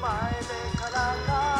前でからか